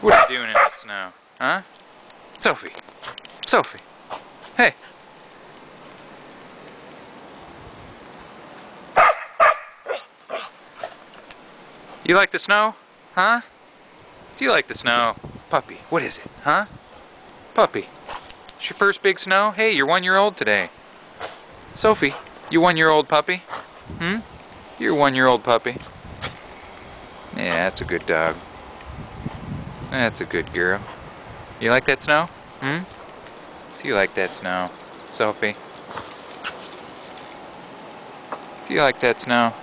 What are you doing in that snow? Huh? Sophie. Sophie. Hey. You like the snow? Huh? Do you like the snow? Puppy, what is it? Huh? Puppy. It's your first big snow? Hey, you're one year old today. Sophie, you one year old puppy? Hmm? You're one year old puppy. Yeah, that's a good dog. That's a good girl. You like that snow? Hmm? Do you like that snow? Sophie? Do you like that snow?